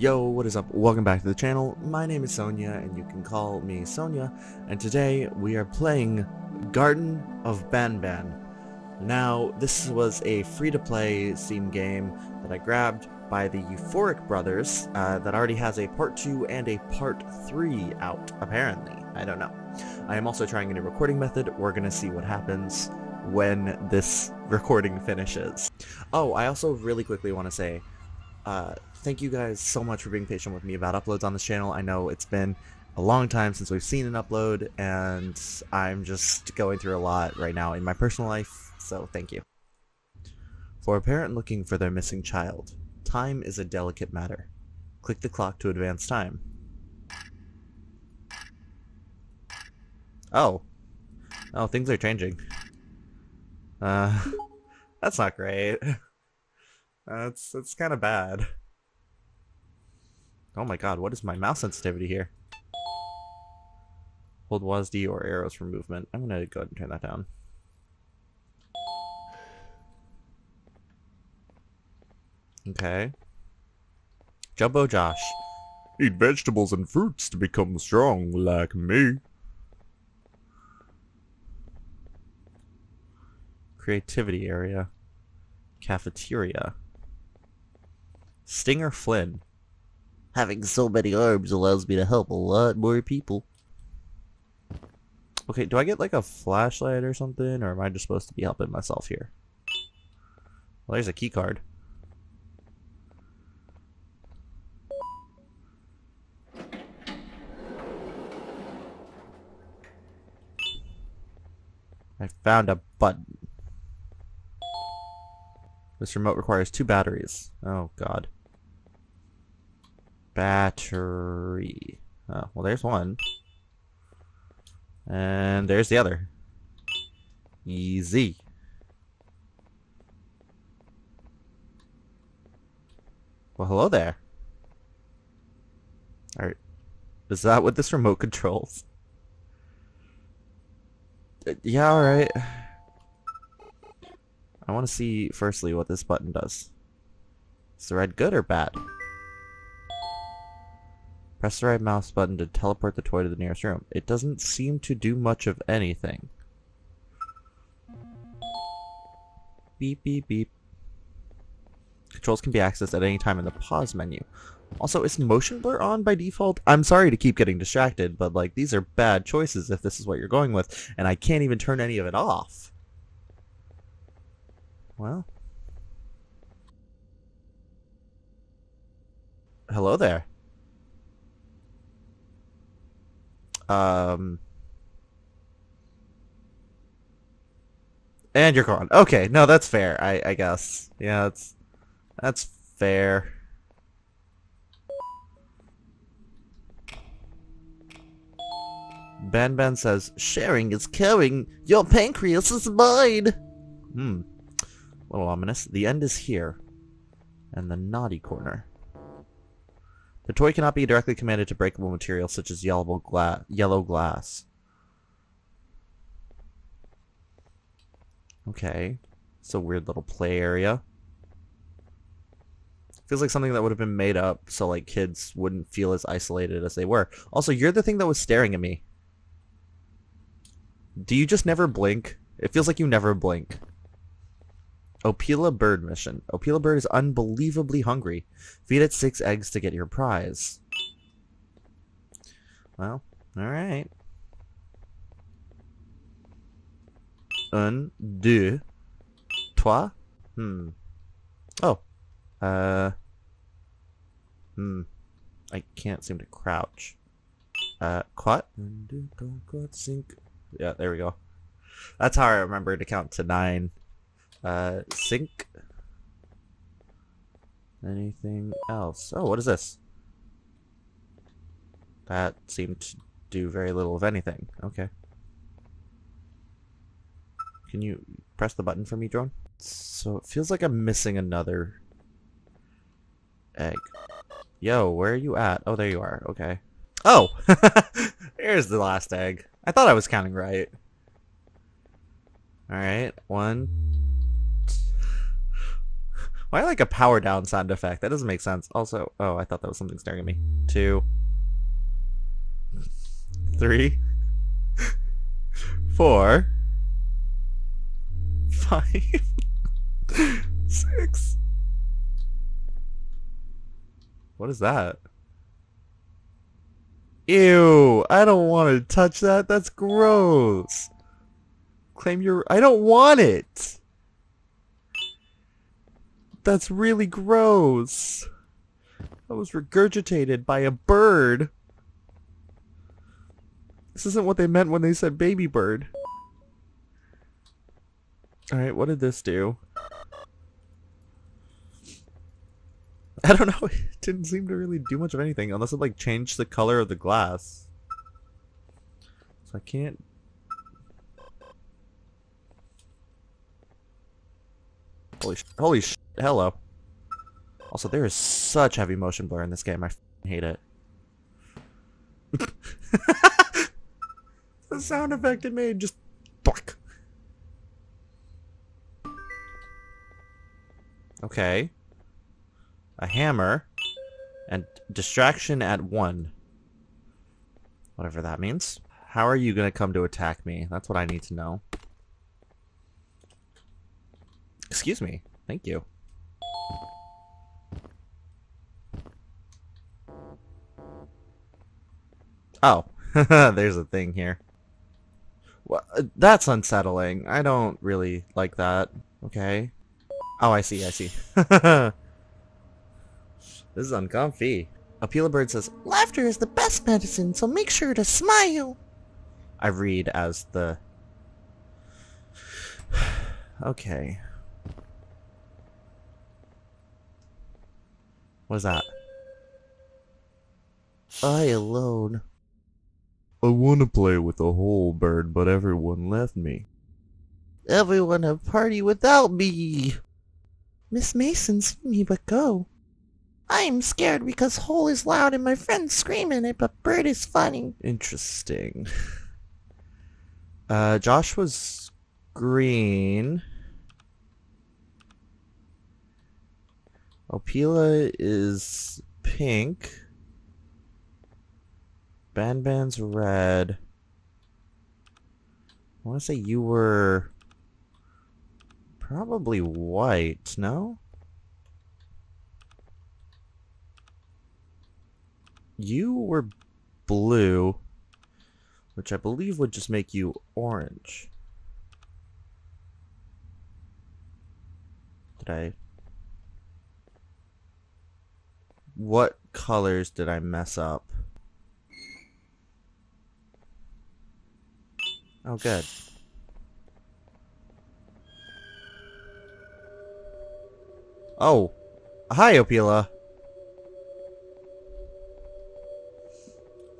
Yo, what is up? Welcome back to the channel. My name is Sonja, and you can call me Sonja, and today we are playing Garten of Banban. Now, this was a free-to-play Steam game that I grabbed by the Euphoric Brothers uh, that already has a Part 2 and a Part 3 out, apparently. I don't know. I am also trying a new recording method. We're going to see what happens when this recording finishes. Oh, I also really quickly want to say, uh, thank you guys so much for being patient with me about uploads on this channel. I know it's been a long time since we've seen an upload, and I'm just going through a lot right now in my personal life, so thank you. For a parent looking for their missing child, time is a delicate matter. Click the clock to advance time. Oh. Oh, things are changing. Uh, that's not great. That's that's kind of bad. Oh my god, what is my mouse sensitivity here? Hold WASD or arrows for movement. I'm gonna go ahead and turn that down. Okay. Jumbo Josh. Eat vegetables and fruits to become strong like me. Creativity area. Cafeteria. Stinger Flynn. Having so many arms allows me to help a lot more people. Okay, do I get like a flashlight or something, or am I just supposed to be helping myself here? Well, there's a key card. I found a button. This remote requires two batteries. Oh, God. Battery. Oh, well, there's one. And there's the other. Easy. Well, hello there. Alright. Is that what this remote controls? Uh, yeah, alright. I want to see, firstly, what this button does. Is the red good or bad? Press the right mouse button to teleport the toy to the nearest room. It doesn't seem to do much of anything. Beep, beep, beep. Controls can be accessed at any time in the pause menu. Also, is motion blur on by default? I'm sorry to keep getting distracted, but like these are bad choices if this is what you're going with, and I can't even turn any of it off. Well. Hello there. Um. And you're gone. Okay, no, that's fair. I I guess. Yeah, that's that's fair. Banban says, sharing is caring. Your pancreas is mine. Hmm. A little ominous. The end is here. And the naughty corner. The toy cannot be directly commanded to breakable material such as yellow, gla yellow glass. Okay. It's a weird little play area. Feels like something that would have been made up so like kids wouldn't feel as isolated as they were. Also, you're the thing that was staring at me. Do you just never blink? It feels like you never blink. Opila Bird mission. Opila Bird is unbelievably hungry. Feed it six eggs to get your prize. Well, alright. Un, deux, trois. Hmm. Oh. Uh. Hmm. I can't seem to crouch. Uh, quat. Yeah, there we go. That's how I remember to count to nine. Uh, sync. Anything else? Oh, what is this? That seemed to do very little of anything. Okay. Can you press the button for me, drone? So it feels like I'm missing another egg. Yo, where are you at? Oh, there you are. Okay. Oh! Here's the last egg. I thought I was counting right. Alright, one, Why like a power down sound effect? That doesn't make sense. Also, oh, I thought that was something staring at me. Two. Three. Four. Five. Six. What is that? Ew, I don't want to touch that. That's gross. Claim your... I don't want it. That's really gross. That was regurgitated by a bird. This isn't what they meant when they said baby bird. Alright, what did this do? I don't know, it didn't seem to really do much of anything, unless it like changed the color of the glass. So I can't... Holy sh holy sh hello. Also, there is such heavy motion blur in this game, I hate it. the sound effect it made just... Buck. Okay a hammer, and distraction at one. Whatever that means. How are you gonna come to attack me? That's what I need to know. Excuse me. Thank you. Oh, there's a thing here. Well, uh, that's unsettling. I don't really like that. Okay. Oh, I see, I see. This is uncomfy. Opila Bird says, Laughter is the best medicine, so make sure to smile. I read as the... okay. What is that? I alone. I want to play with the whole bird, but everyone left me. Everyone have party without me. Miss Mason see me but go. I'm scared because Hole is loud and my friend's screaming it, but Bird is funny. Interesting. Uh, Josh was green. Opila is pink. Banban's red. I want to say you were probably white, no? you were blue, which I believe would just make you orange. Did I... What colors did I mess up? Oh, good. Oh. Hi, Opila.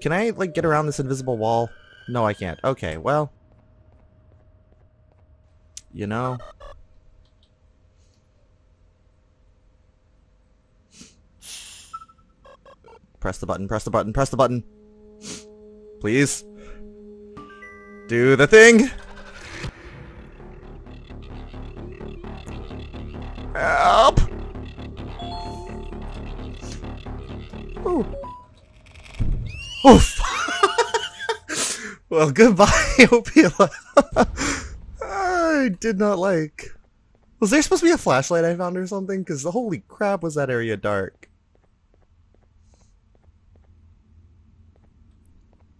Can I, like, get around this invisible wall? No, I can't. Okay, well... You know... Press the button, press the button, press the button! Please? Do the thing! Help! Ooh. Oof. well, goodbye, Opila. I did not like. Was there supposed to be a flashlight I found or something? Because holy crap, was that area dark.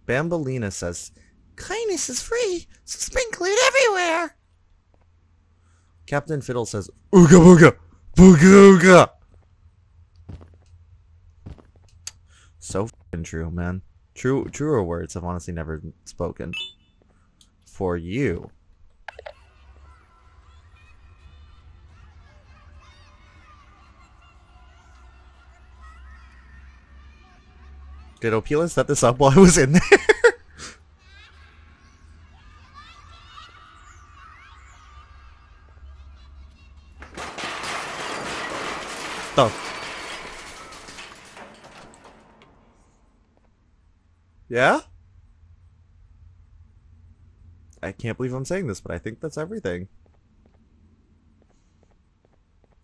Banbaleena says, Kindness is free, so sprinkle it everywhere. Captain Fiddle says, Ooga booga, booga ooga. So true, man. True, truer words have honestly never spoken. For you. Did Opila set this up while I was in there? Yeah? I can't believe I'm saying this, but I think that's everything.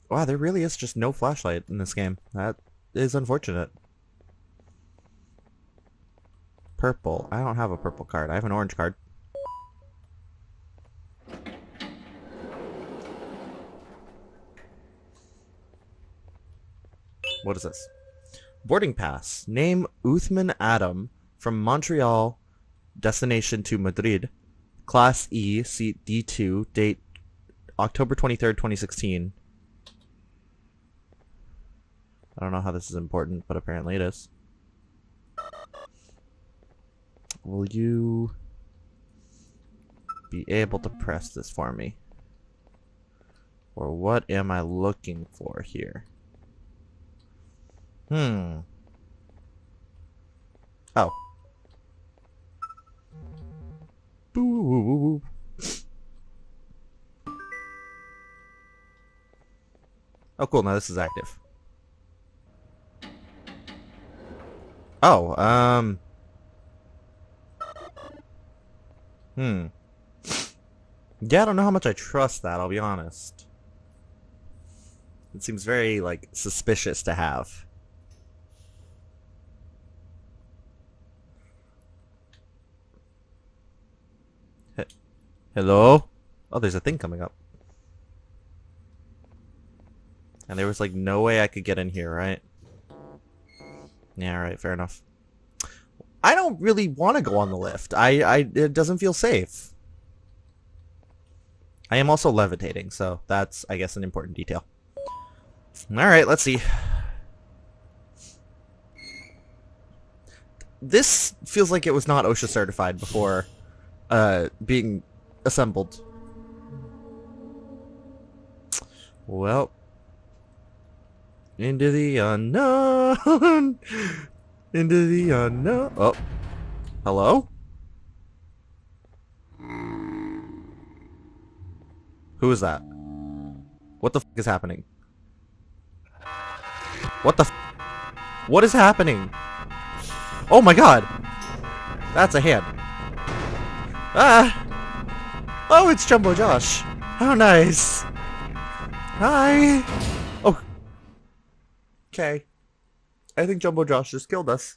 Wow, there really is just no flashlight in this game. That is unfortunate. Purple. I don't have a purple card. I have an orange card. What is this? Boarding pass. Name Uthman Adam from Montreal. Destination to Madrid. Class E, seat D2. Date October 23rd, 2016. I don't know how this is important, but apparently it is. Will you be able to press this for me? Or what am I looking for here? Hmm. Oh. Oh cool, now this is active. Oh, um... Hmm. Yeah, I don't know how much I trust that, I'll be honest. It seems very, like, suspicious to have. Hello? Oh, there's a thing coming up. And there was, like, no way I could get in here, right? Yeah, right, fair enough. I don't really want to go on the lift. I, I, it doesn't feel safe. I am also levitating, so that's, I guess, an important detail. Alright, let's see. This feels like it was not OSHA certified before uh, being assembled. Well, into the unknown. Into the unknown. Oh. Hello? Who is that? What the f is happening? What the f What is happening? Oh my god! That's a hand. Ah! Oh, it's Jumbo Josh. How nice. Hi. Oh. Okay. I think Jumbo Josh just killed us.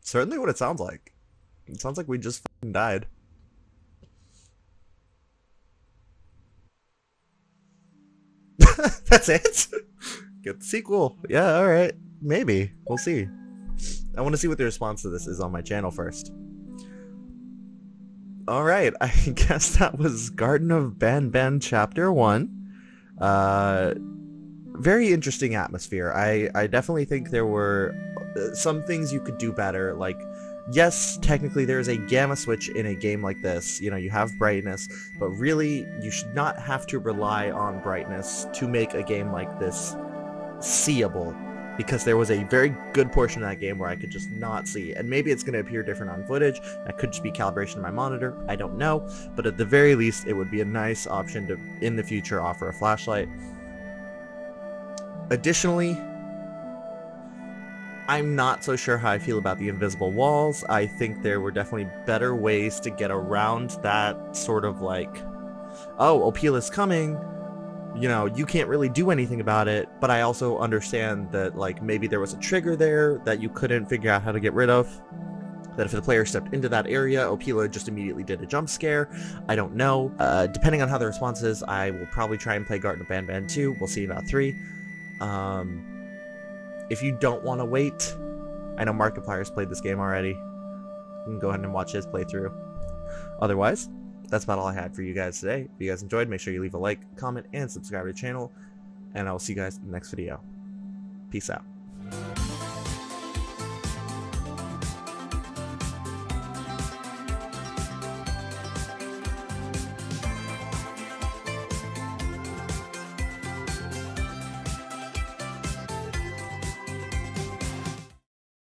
Certainly what it sounds like. It sounds like we just died. That's it? Get the sequel. Yeah, alright. Maybe. We'll see. I want to see what the response to this is on my channel first. Alright, I guess that was Garten of Banban Chapter 1. Uh, very interesting atmosphere. I, I definitely think there were uh, some things you could do better, like yes, technically there is a gamma switch in a game like this. You know, you have brightness, but really you should not have to rely on brightness to make a game like this seeable. Because there was a very good portion of that game where I could just not see. And maybe it's going to appear different on footage. That could just be calibration of my monitor. I don't know. But at the very least, it would be a nice option to, in the future, offer a flashlight. Additionally, I'm not so sure how I feel about the invisible walls. I think there were definitely better ways to get around that sort of like, oh, Opila's coming. You know, you can't really do anything about it, but I also understand that like maybe there was a trigger there that you couldn't figure out how to get rid of. That if the player stepped into that area, Opila just immediately did a jump scare. I don't know. Uh, depending on how the response is, I will probably try and play Garten of Banban 2. We'll see about 3. Um, if you don't want to wait, I know Markiplier's played this game already. You can go ahead and watch his playthrough. Otherwise, that's about all I had for you guys today. If you guys enjoyed, make sure you leave a like, comment, and subscribe to the channel. And I will see you guys in the next video. Peace out.